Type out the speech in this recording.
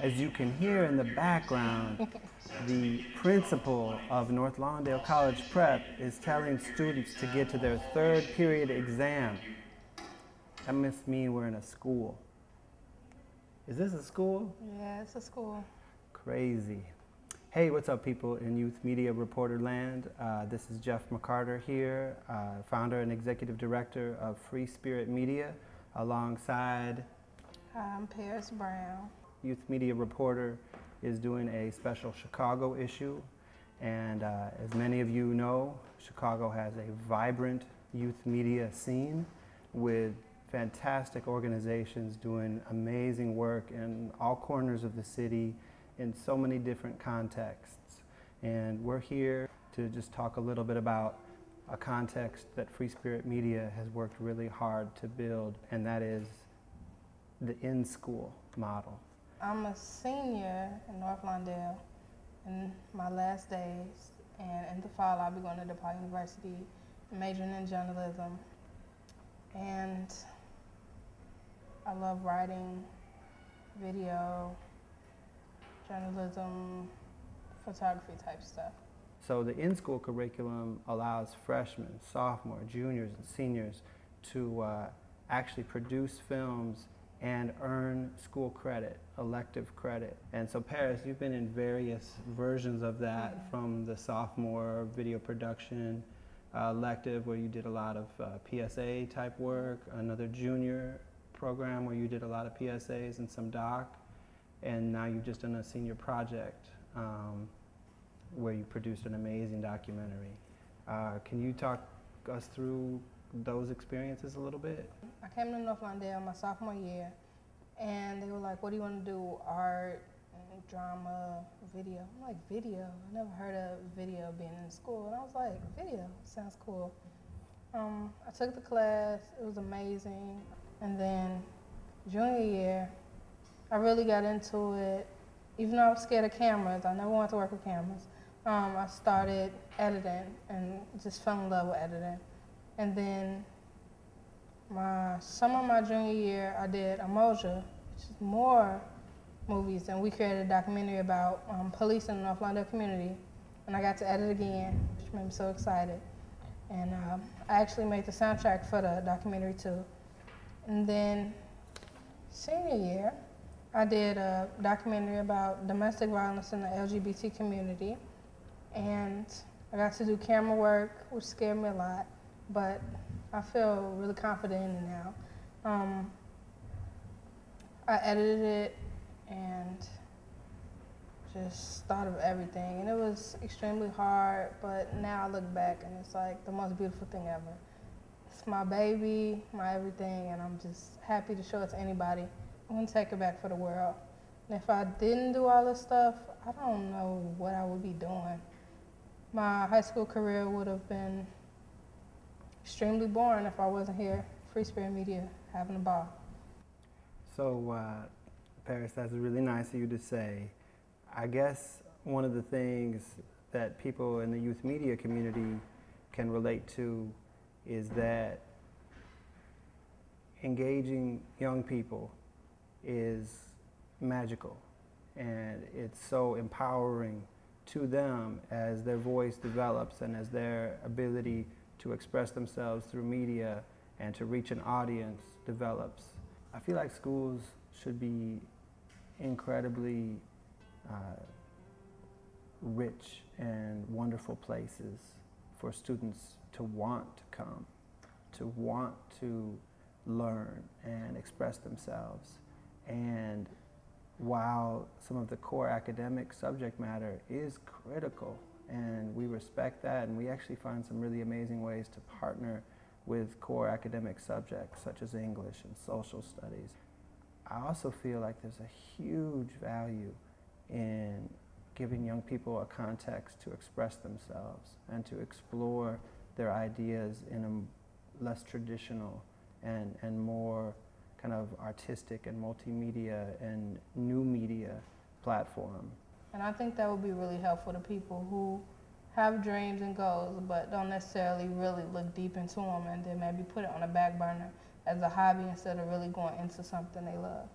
As you can hear in the background, the principal of North Lawndale College Prep is telling students to get to their third period exam. That must mean we're in a school. Is this a school? Yeah, it's a school. Crazy. Hey, what's up, people in Youth Media Reporter Land? Uh, this is Jeff McCarter here, uh, founder and executive director of Free Spirit Media, alongside. Hi, I'm Paris Brown. Youth Media Reporter is doing a special Chicago issue. And uh, as many of you know, Chicago has a vibrant youth media scene with fantastic organizations doing amazing work in all corners of the city in so many different contexts. And we're here to just talk a little bit about a context that Free Spirit Media has worked really hard to build, and that is the in-school model. I'm a senior in North Lawndale in my last days, and in the fall I'll be going to DePaul University, majoring in journalism. And I love writing, video, journalism, photography type stuff. So the in-school curriculum allows freshmen, sophomores, juniors, and seniors to uh, actually produce films and earn school credit, elective credit. And so Paris, you've been in various versions of that from the sophomore video production uh, elective where you did a lot of uh, PSA type work, another junior program where you did a lot of PSAs and some doc, and now you've just done a senior project um, where you produced an amazing documentary. Uh, can you talk us through those experiences a little bit? I came to North Lawndale my sophomore year, and they were like, "What do you want to do? Art, drama, video?" I'm like, "Video? I never heard of video being in school." And I was like, "Video sounds cool." Um, I took the class. It was amazing. And then junior year, I really got into it. Even though I was scared of cameras, I never wanted to work with cameras. Um, I started editing and just fell in love with editing. And then my summer my junior year, I did Umoja, which is more movies, and we created a documentary about um, police in the North Lawndale community. And I got to edit again, which made me so excited. And um, I actually made the soundtrack for the documentary too. And then senior year, I did a documentary about domestic violence in the LGBT community. And I got to do camera work, which scared me a lot but I feel really confident in it now. Um, I edited it and just thought of everything, and it was extremely hard. But now I look back and it's like the most beautiful thing ever. It's my baby, my everything, and I'm just happy to show it to anybody. I'm gonna take it back for the world. And if I didn't do all this stuff, I don't know what I would be doing. My high school career would have been extremely boring if I wasn't here, Free Spirit Media, having a ball. So, uh, Paris, that's really nice of you to say. I guess one of the things that people in the youth media community can relate to is that engaging young people is magical and it's so empowering to them as their voice develops and as their ability to express themselves through media and to reach an audience develops. I feel like schools should be incredibly uh, rich and wonderful places for students to want to come, to want to learn and express themselves. And while some of the core academic subject matter is critical and we respect that and we actually find some really amazing ways to partner with core academic subjects such as English and social studies. I also feel like there's a huge value in giving young people a context to express themselves and to explore their ideas in a less traditional and, and more kind of artistic and multimedia and new media platform. And I think that would be really helpful to people who have dreams and goals, but don't necessarily really look deep into them and then maybe put it on a back burner as a hobby instead of really going into something they love.